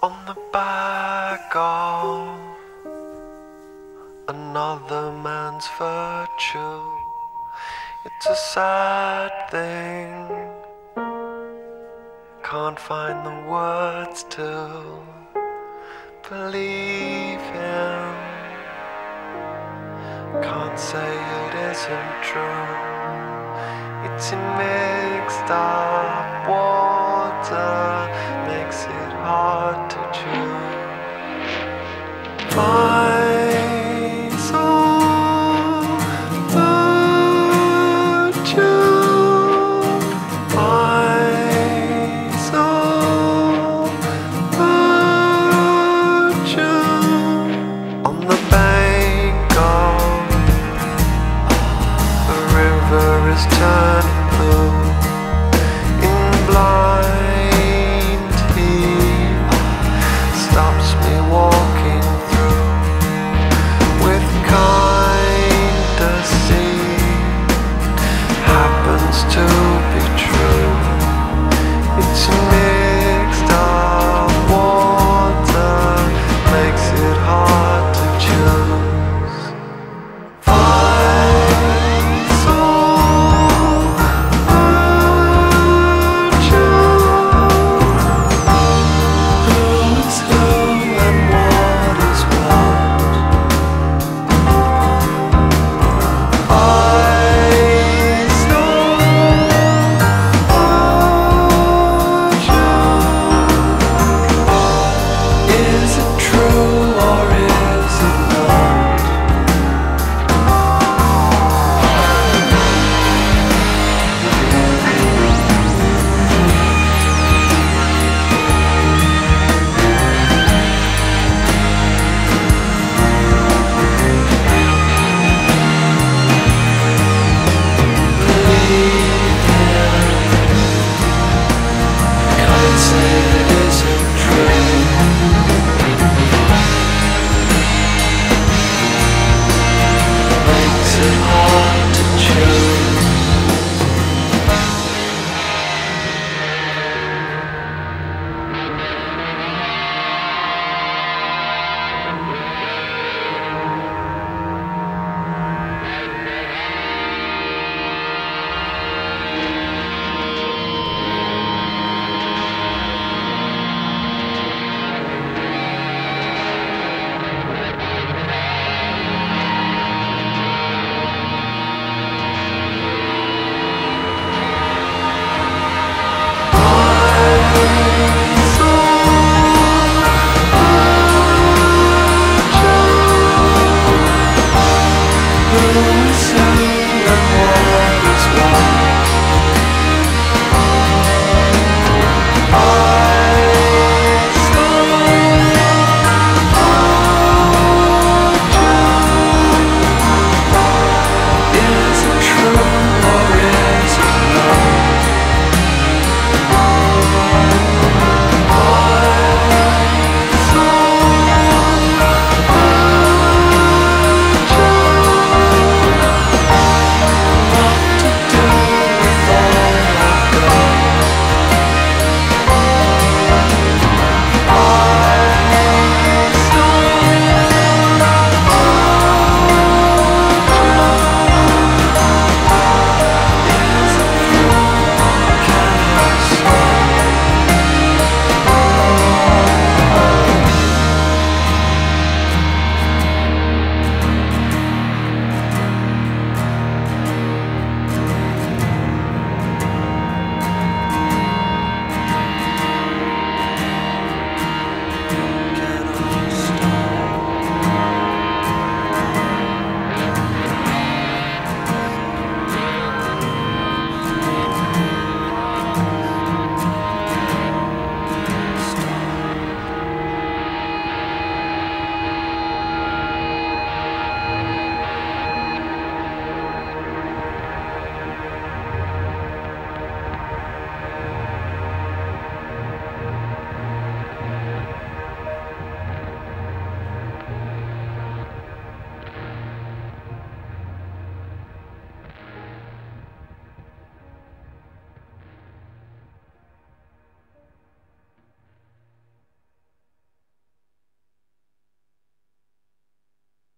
on the back of another man's virtue. It's a sad thing. Can't find the words to believe him. Can't say it isn't true. It's a mixed up